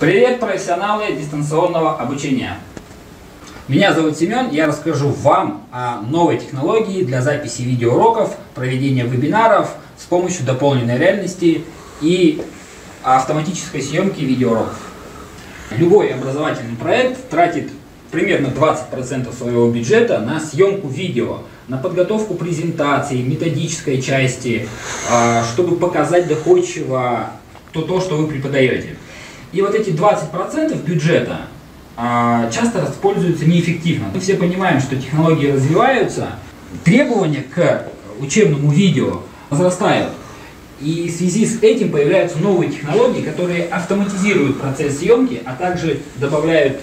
Привет, профессионалы дистанционного обучения! Меня зовут Семен, я расскажу вам о новой технологии для записи видеоуроков, проведения вебинаров с помощью дополненной реальности и автоматической съемки видеоуроков. Любой образовательный проект тратит примерно 20% своего бюджета на съемку видео, на подготовку презентации, методической части, а, чтобы показать доходчиво то, то что вы преподаете. И вот эти 20% бюджета а, часто используются неэффективно. Мы все понимаем, что технологии развиваются, требования к учебному видео возрастают. И в связи с этим появляются новые технологии, которые автоматизируют процесс съемки, а также добавляют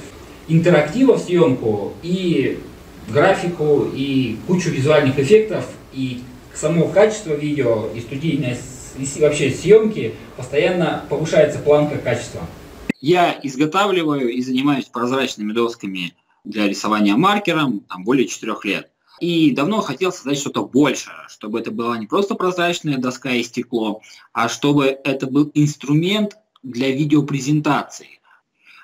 интерактива в съемку и графику, и кучу визуальных эффектов, и само качество видео, и студийная и вообще съемки постоянно повышается планка качества. Я изготавливаю и занимаюсь прозрачными досками для рисования маркером там, более 4 лет. И давно хотел создать что-то большее, чтобы это была не просто прозрачная доска и стекло, а чтобы это был инструмент для видеопрезентации.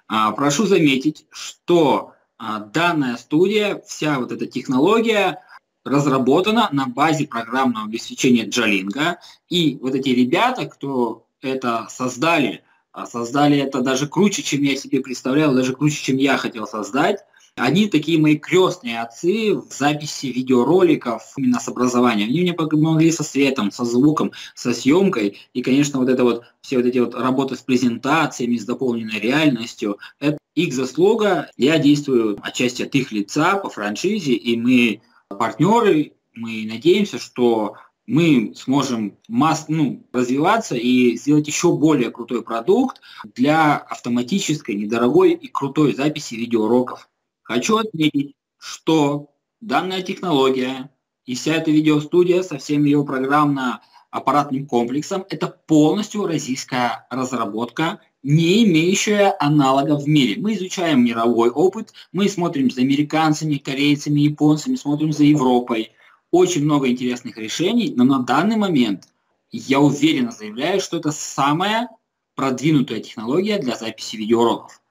А, прошу заметить, что а, данная студия, вся вот эта технология разработана на базе программного обеспечения Джалинга. И вот эти ребята, кто это создали, а создали это даже круче, чем я себе представлял, даже круче, чем я хотел создать. Они такие мои крестные отцы в записи видеороликов именно с образованием. Они мне помогли со светом, со звуком, со съемкой. И, конечно, вот это вот, все вот эти вот работы с презентациями, с дополненной реальностью, это их заслуга. Я действую отчасти от их лица по франшизе, и мы партнеры, мы надеемся, что мы сможем масс, ну, развиваться и сделать еще более крутой продукт для автоматической, недорогой и крутой записи видеоуроков. Хочу отметить, что данная технология и вся эта видеостудия со всем ее программно-аппаратным комплексом – это полностью российская разработка, не имеющая аналога в мире. Мы изучаем мировой опыт, мы смотрим за американцами, корейцами, японцами, смотрим за Европой – очень много интересных решений, но на данный момент я уверенно заявляю, что это самая продвинутая технология для записи видеоуроков.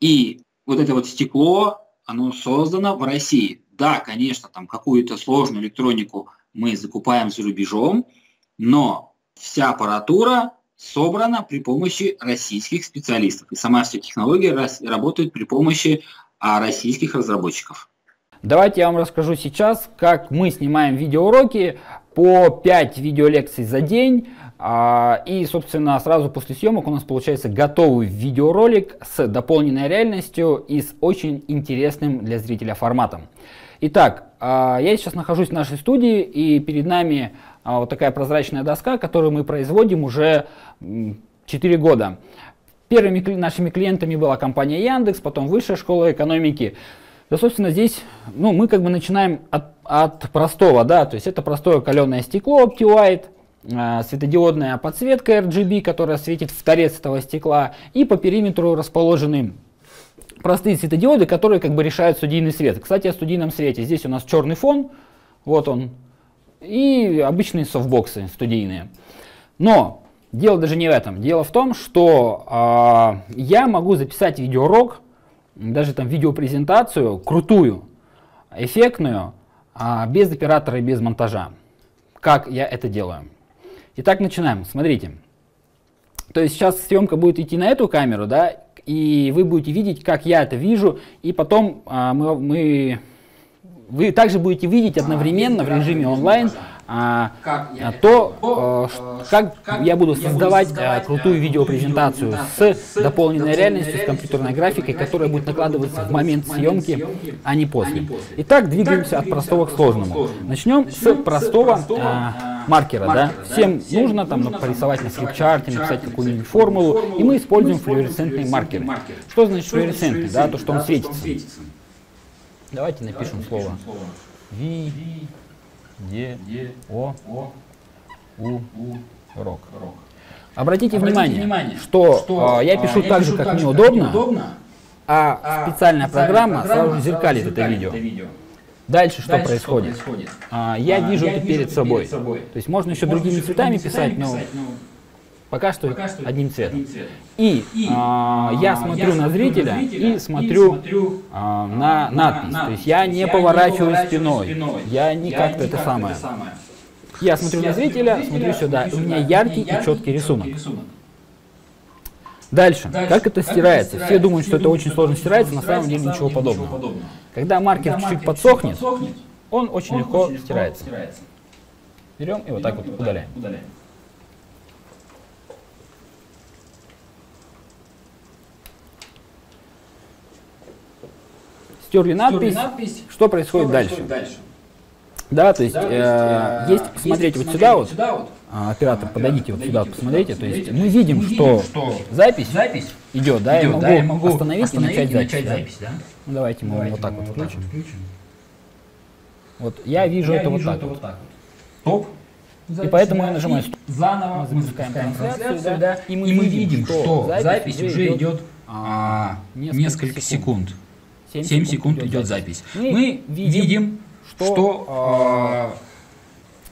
И вот это вот стекло, оно создано в России. Да, конечно, там какую-то сложную электронику мы закупаем за рубежом, но вся аппаратура собрана при помощи российских специалистов. И сама вся технология работает при помощи а, российских разработчиков. Давайте я вам расскажу сейчас, как мы снимаем видеоуроки по 5 видеолекций за день. А, и, собственно, сразу после съемок у нас получается готовый видеоролик с дополненной реальностью и с очень интересным для зрителя форматом. Итак, а, я сейчас нахожусь в нашей студии, и перед нами а, вот такая прозрачная доска, которую мы производим уже 4 года. Первыми нашими клиентами была компания Яндекс, потом Высшая школа экономики. Да, собственно, здесь ну, мы как бы начинаем от, от простого, да, то есть это простое каленое стекло OptiWhite, э, светодиодная подсветка RGB, которая светит в торец этого стекла, и по периметру расположены простые светодиоды, которые как бы решают студийный свет. Кстати, о студийном свете. Здесь у нас черный фон, вот он, и обычные софтбоксы студийные. Но дело даже не в этом. Дело в том, что э, я могу записать видеоурок даже там видеопрезентацию крутую, эффектную, а без оператора и без монтажа. Как я это делаю? Итак, начинаем. Смотрите. То есть сейчас съемка будет идти на эту камеру, да, и вы будете видеть, как я это вижу, и потом а, мы, мы, вы также будете видеть одновременно в режиме онлайн, а, я, то, э, как, как я буду создавать, создавать э, крутую видеопрезентацию с дополненной реальностью, с компьютерной графикой, которая будет накладываться в момент съемки, а не после. Итак, двигаемся от простого к сложному. Начнем с простого э, маркера. Да? Всем нужно там порисовать на флипчарте, написать какую-нибудь формулу, и мы используем флуоресцентные маркеры. Что значит флуоресцентный? Да, то, что он светится. Давайте напишем слово. Ви Е, О, У, Рок. Обратите, Обратите внимание, внимание, что, что а, я пишу а, так же, как, мне удобно, удобно а, а специальная программа, программа сразу зеркалит, зеркалит это видео. Это видео. Дальше, что Дальше происходит? Что происходит? А, я а, вижу я это перед собой. собой. То есть можно еще другими цветами писать, но... но Пока что, Пока что одним цветом. одним цветом. И, И, а, а, я смотрю на зрителя, и смотрю, смотрю, а, на надпись. То есть я не поворачиваю спиной. Я не как-то это самое. Я смотрю на зрителя, смотрю сюда. У меня яркий и четкий рисунок. Дальше. Как это стирается? Все думают, что это очень сложно стирается, на самом деле ничего подобного. Когда маркер чуть-чуть подсохнет, он очень легко стирается. Берем и вот так вот удаляем. Стерли надпись. Что происходит дальше? Да, то есть, э, есть, смотреть вот сюда вот, а, оператор, подойдите вот сюда, посмотрите, то есть мы видим, что запись идет, да, я могу остановить и начать запись, да? Ну, давайте мы вот так вот включим. Вот я вижу это вот так вот. Топ. И поэтому я нажимаю стоп. Заново мы запускаем трансляцию, да, и мы видим, что запись уже идет а, несколько секунд. 7 секунд идет запись. Мы видим, что... а,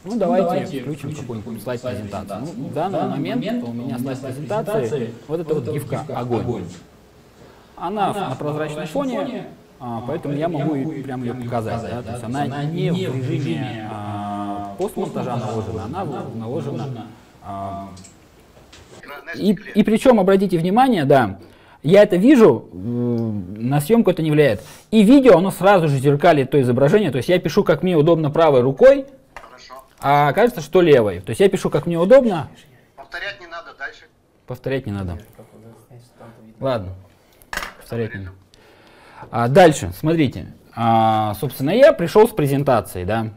Ну, давайте, включим какой-нибудь слайд презентации. Ну, в данный момент у меня слайд презентации, вот это вот гифка «Огонь». Она на прозрачном фоне, а, поэтому я могу и прям ее показать. Да? То есть она не в режиме а, постмонтажа наложена, она наложена... а, и, и причем, обратите внимание, да, я это вижу, на съемку это не влияет. И видео, оно сразу же зеркалит то изображение, то есть я пишу, как мне удобно правой рукой, Хорошо. а кажется, что левой. То есть я пишу, как мне удобно, Повторять не надо дальше. повторять не надо. Ладно, повторять не надо. А, дальше, смотрите. А, собственно, я пришел с презентацией, да.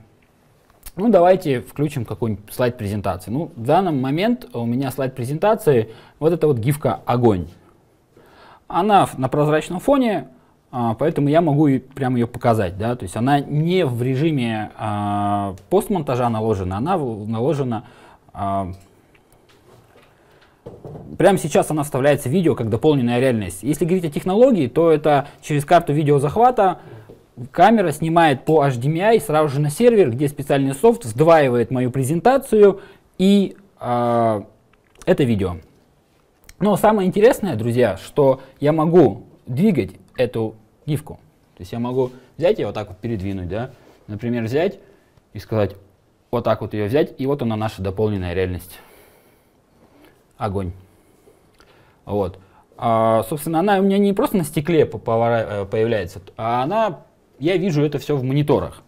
Ну, давайте включим какой-нибудь слайд презентации. Ну, в данный момент у меня слайд презентации, вот это вот гифка «Огонь». Она на прозрачном фоне, а, поэтому я могу и прям ее показать, да, то есть она не в режиме а, постмонтажа наложена, она наложена а, Прямо сейчас она вставляется в видео как дополненная реальность. Если говорить о технологии, то это через карту видеозахвата камера снимает по HDMI сразу же на сервер, где специальный софт сдваивает мою презентацию и а, это видео. Но самое интересное, друзья, что я могу двигать эту гифку. То есть я могу взять ее вот так вот передвинуть, да, например, взять и сказать, вот так вот ее взять, и вот она наша дополненная реальность огонь. Вот. А, собственно, она у меня не просто на стекле э, появляется, а она, я вижу это все в мониторах.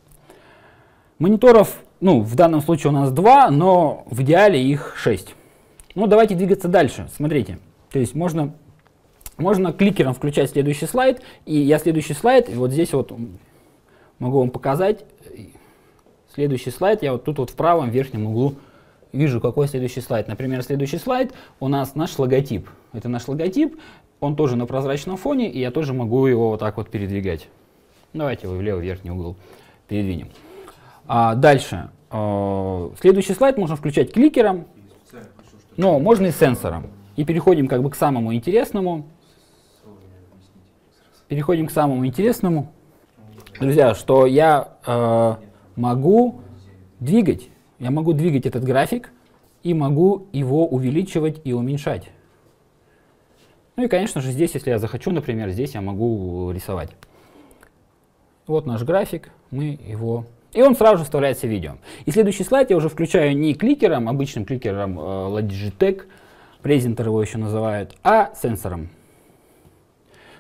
Мониторов, ну, в данном случае у нас два, но в идеале их шесть. Ну, давайте двигаться дальше. Смотрите. То есть можно, можно кликером включать следующий слайд, и я следующий слайд, и вот здесь вот могу вам показать. Следующий слайд, я вот тут вот в правом верхнем углу вижу, какой следующий слайд. Например, следующий слайд у нас наш логотип. Это наш логотип, он тоже на прозрачном фоне, и я тоже могу его вот так вот передвигать. Давайте его в левый верхний угол передвинем. А, дальше. э, следующий слайд можно включать кликером, но можно и сенсором. И переходим как бы к самому интересному. Переходим к самому интересному. Друзья, что я э, могу двигать, я могу двигать этот график и могу его увеличивать и уменьшать. Ну и, конечно же, здесь, если я захочу, например, здесь я могу рисовать. Вот наш график, мы его... И он сразу же вставляется в видео. И следующий слайд я уже включаю не кликером, обычным кликером э, Logitech, презентер его еще называют, а сенсором.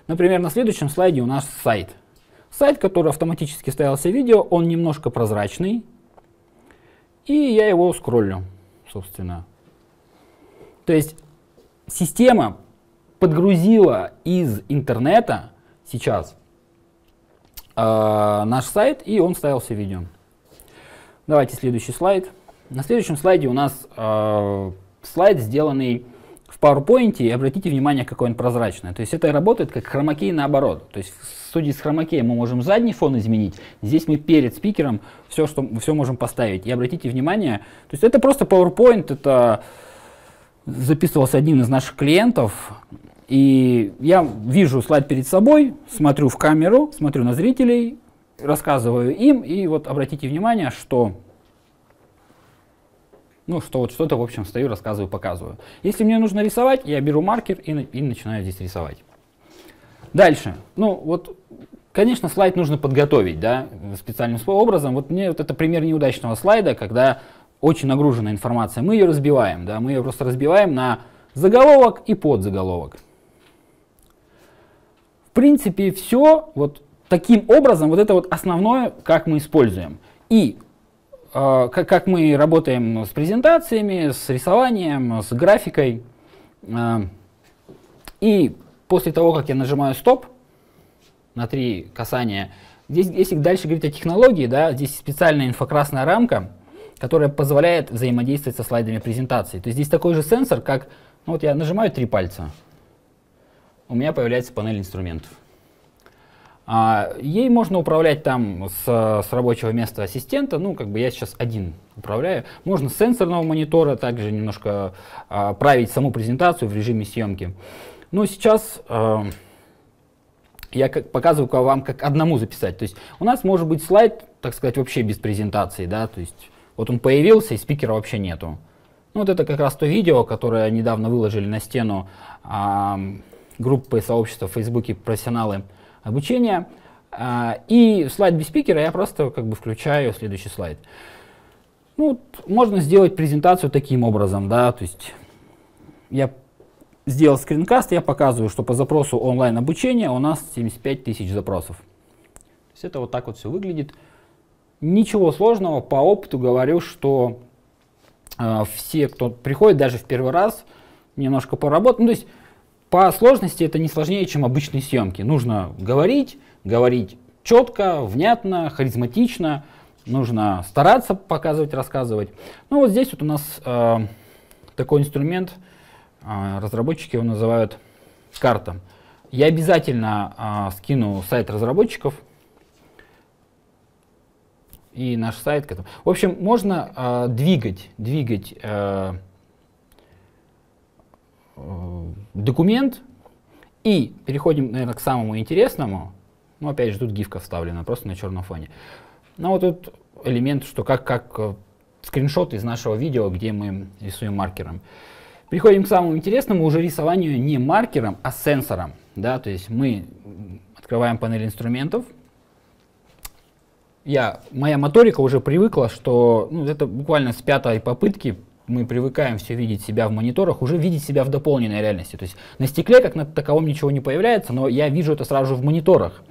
Например, на следующем слайде у нас сайт. Сайт, который автоматически ставился в видео, он немножко прозрачный. И я его скроллю, собственно. То есть система подгрузила из интернета сейчас наш сайт, и он ставился в видео. Давайте следующий слайд. На следующем слайде у нас э, слайд, сделанный в PowerPoint, и обратите внимание, какой он прозрачный. То есть это работает как хромакей наоборот. То есть в студии с хромакеем мы можем задний фон изменить, здесь мы перед спикером все, что, все можем поставить. И обратите внимание, то есть это просто PowerPoint, это записывался один из наших клиентов, и я вижу слайд перед собой, смотрю в камеру, смотрю на зрителей, рассказываю им, и вот обратите внимание, что Ну, что вот что-то, в общем, стою, рассказываю, показываю. Если мне нужно рисовать, я беру маркер и, и начинаю здесь рисовать. Дальше. Ну, вот, конечно, слайд нужно подготовить, да, специальным образом. Вот мне вот это пример неудачного слайда, когда очень нагружена информация. Мы ее разбиваем, да, мы ее просто разбиваем на заголовок и подзаголовок. В принципе, все вот таким образом, вот это вот основное, как мы используем. И э, как, как мы работаем с презентациями, с рисованием, с графикой. Э, и после того, как я нажимаю стоп на три касания, здесь, если дальше говорить о технологии, да, здесь специальная инфокрасная рамка, которая позволяет взаимодействовать со слайдами презентации. То есть здесь такой же сенсор, как, ну вот я нажимаю три пальца, у меня появляется панель инструментов. А, ей можно управлять там с, с рабочего места ассистента, ну, как бы я сейчас один управляю. Можно с сенсорного монитора также немножко а, править саму презентацию в режиме съемки. Но сейчас а, я как, показываю вам, как одному записать. То есть у нас может быть слайд, так сказать, вообще без презентации, да, то есть вот он появился, и спикера вообще нету. Ну, вот это как раз то видео, которое недавно выложили на стену а, группы сообщества в Фейсбуке профессионалы обучения. А, и слайд без спикера я просто как бы включаю следующий слайд. Ну, можно сделать презентацию таким образом, да, то есть я сделал скринкаст, я показываю, что по запросу онлайн обучения у нас 75 тысяч запросов. То есть это вот так вот все выглядит. Ничего сложного, по опыту говорю, что э, все, кто приходит даже в первый раз, немножко поработать, ну, то есть по сложности это не сложнее, чем обычные съемки. Нужно говорить, говорить четко, внятно, харизматично. Нужно стараться показывать, рассказывать. Ну вот здесь вот у нас э, такой инструмент, э, разработчики его называют карта. Я обязательно э, скину сайт разработчиков и наш сайт к этому. В общем, можно э, двигать, двигать э, документ и переходим, наверное, к самому интересному. Ну, опять же, тут гифка вставлена, просто на черном фоне. Ну, вот тут элемент, что как, как э, скриншот из нашего видео, где мы рисуем маркером. Переходим к самому интересному, уже рисованию не маркером, а сенсором. Да, то есть мы открываем панель инструментов. Я, моя моторика уже привыкла, что ну, это буквально с пятой попытки мы привыкаем все видеть себя в мониторах, уже видеть себя в дополненной реальности. То есть на стекле как на таковом ничего не появляется, но я вижу это сразу же в мониторах.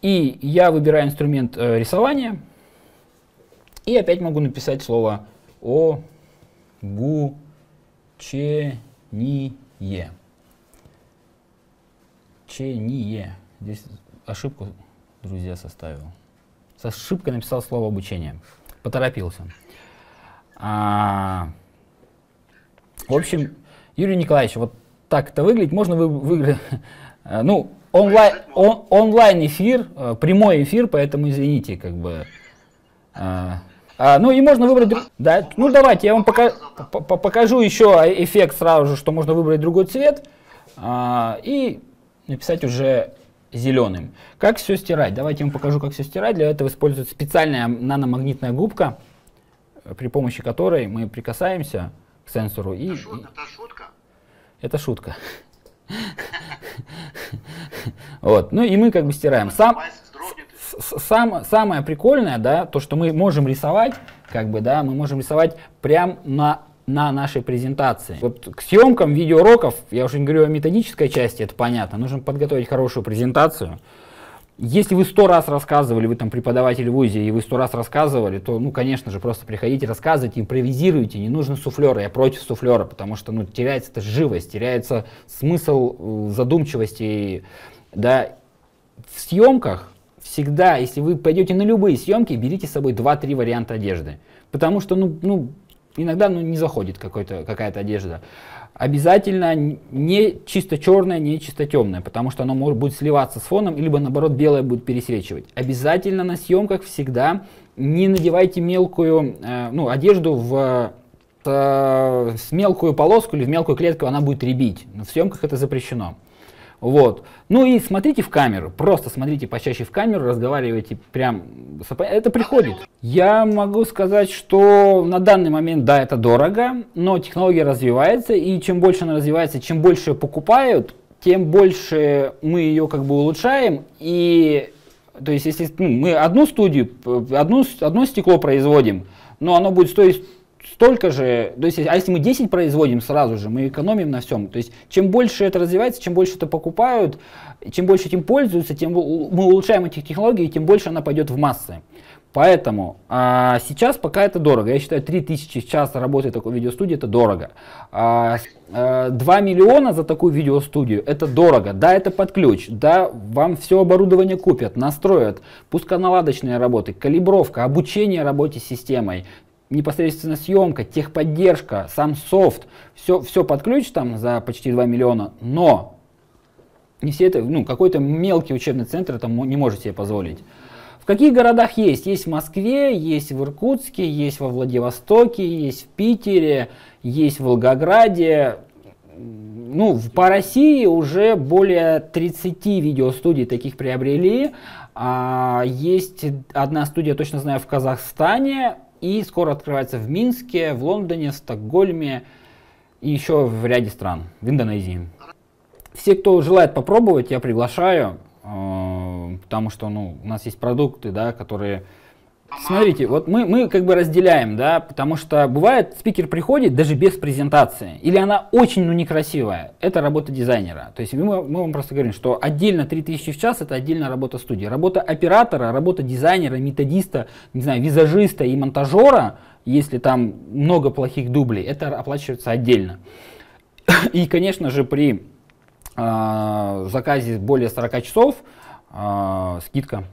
И я выбираю инструмент э, рисования, и опять могу написать слово о гу че ни е. Здесь ошибку, друзья, составил. С ошибкой написал слово обучение. Поторопился. А, в общем, Юрий Николаевич, вот так это выглядит. Можно вы, выиграть, э, ну, онлайн, он, онлайн эфир, э, прямой эфир, поэтому извините, как бы. А, а, ну и можно выбрать, да, ну давайте я вам пока, покажу еще эффект сразу же, что можно выбрать другой цвет а, и написать уже зеленым. Как все стирать? Давайте я вам покажу, как все стирать. Для этого используется специальная наномагнитная губка при помощи которой мы прикасаемся к сенсору и... Это, шут, это шутка? Это шутка. Вот. Ну и мы как бы стираем. Сам, сам, самое прикольное, да, то, что мы можем рисовать, как бы, да, мы можем рисовать прямо на, на нашей презентации. Вот к съемкам видеоуроков, я уже не говорю о методической части, это понятно, нужно подготовить хорошую презентацию, если вы сто раз рассказывали, вы там преподаватель в ВУЗе, и вы сто раз рассказывали, то, ну, конечно же, просто приходите, рассказывайте, импровизируйте, не нужно суфлера, я против суфлера, потому что, ну, теряется эта живость, теряется смысл э, задумчивости, да. В съемках всегда, если вы пойдете на любые съемки, берите с собой 2-3 варианта одежды, потому что, ну, ну иногда ну, не заходит какая-то одежда обязательно не чисто черное, не чисто темное, потому что оно может будет сливаться с фоном, либо наоборот белое будет пересвечивать. Обязательно на съемках всегда не надевайте мелкую э, ну, одежду в э, с мелкую полоску или в мелкую клетку, она будет ребить. Но в съемках это запрещено. Вот. Ну и смотрите в камеру, просто смотрите почаще в камеру, разговаривайте прям, это приходит. Я могу сказать, что на данный момент, да, это дорого, но технология развивается, и чем больше она развивается, чем больше покупают, тем больше мы ее как бы улучшаем, и то есть если ну, мы одну студию, одну, одно стекло производим, но оно будет стоить столько же, то есть, а если мы 10 производим сразу же, мы экономим на всем. То есть, чем больше это развивается, чем больше это покупают, чем больше этим пользуются, тем мы улучшаем эти технологии, тем больше она пойдет в массы. Поэтому а, сейчас пока это дорого. Я считаю, 3000 в час работы такой видеостудии это дорого. А, а, 2 миллиона за такую видеостудию это дорого. Да, это под ключ. Да, вам все оборудование купят, настроят. Пусконаладочные работы, калибровка, обучение работе с системой, непосредственно съемка, техподдержка, сам софт, все, все под ключ там за почти 2 миллиона, но не все это, ну, какой-то мелкий учебный центр это не может себе позволить. В каких городах есть? Есть в Москве, есть в Иркутске, есть во Владивостоке, есть в Питере, есть в Волгограде. Ну, по России уже более 30 видеостудий таких приобрели. А, есть одна студия, точно знаю, в Казахстане, и скоро открывается в Минске, в Лондоне, в Стокгольме и еще в ряде стран, в Индонезии. Все, кто желает попробовать, я приглашаю, э, потому что ну, у нас есть продукты, да, которые Смотрите, вот мы, мы как бы разделяем, да, потому что бывает, спикер приходит даже без презентации, или она очень ну, некрасивая, это работа дизайнера. То есть мы, мы вам просто говорим, что отдельно 3000 в час это отдельно работа студии. Работа оператора, работа дизайнера, методиста, не знаю, визажиста и монтажера, если там много плохих дублей, это оплачивается отдельно. И, конечно же, при э, заказе более 40 часов э, скидка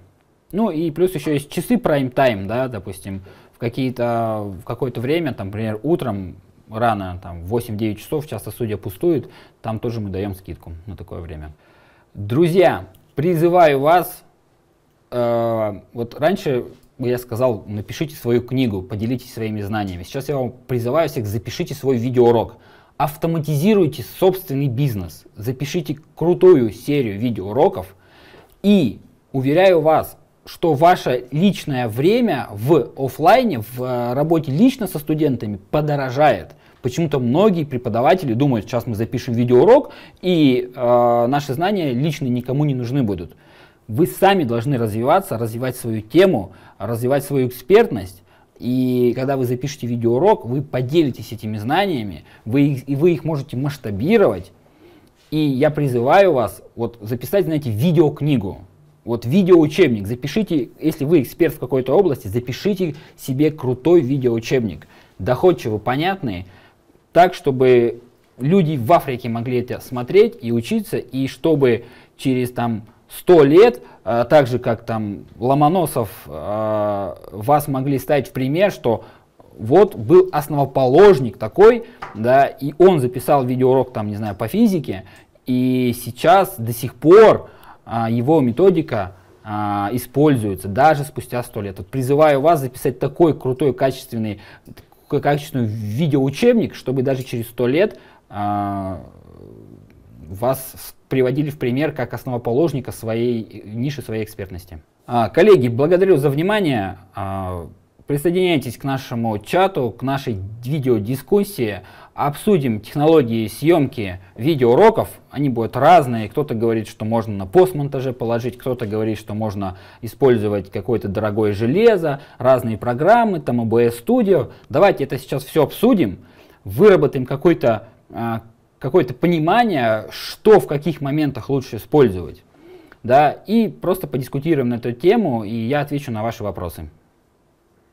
ну и плюс еще есть часы prime time, да, допустим, в какие-то, в какое-то время, там, например, утром рано, там, 8-9 часов, часто судья пустует, там тоже мы даем скидку на такое время. Друзья, призываю вас, э, вот раньше я сказал, напишите свою книгу, поделитесь своими знаниями. Сейчас я вам призываю всех, запишите свой видеоурок. Автоматизируйте собственный бизнес, запишите крутую серию видеоуроков и, уверяю вас, что ваше личное время в офлайне, в э, работе лично со студентами подорожает. Почему-то многие преподаватели думают, сейчас мы запишем видеоурок, и э, наши знания лично никому не нужны будут. Вы сами должны развиваться, развивать свою тему, развивать свою экспертность. И когда вы запишете видеоурок, вы поделитесь этими знаниями, вы их, и вы их можете масштабировать. И я призываю вас вот, записать, знаете, видеокнигу. Вот видеоучебник, запишите, если вы эксперт в какой-то области, запишите себе крутой видеоучебник, доходчиво понятный, так, чтобы люди в Африке могли это смотреть и учиться, и чтобы через там 100 лет, а, так же как там Ломоносов, а, вас могли ставить в пример, что вот был основоположник такой, да, и он записал видеоурок там, не знаю, по физике, и сейчас до сих пор его методика а, используется даже спустя сто лет. Вот призываю вас записать такой крутой, качественный, такой качественный видеоучебник, чтобы даже через сто лет а, вас приводили в пример как основоположника своей ниши, своей экспертности. Коллеги, благодарю за внимание. Присоединяйтесь к нашему чату, к нашей видеодискуссии. Обсудим технологии съемки видеоуроков. Они будут разные. Кто-то говорит, что можно на постмонтаже положить, кто-то говорит, что можно использовать какое-то дорогое железо, разные программы, там OBS Studio. Давайте это сейчас все обсудим, выработаем какое-то а, какое-то понимание, что в каких моментах лучше использовать. Да, и просто подискутируем на эту тему, и я отвечу на ваши вопросы.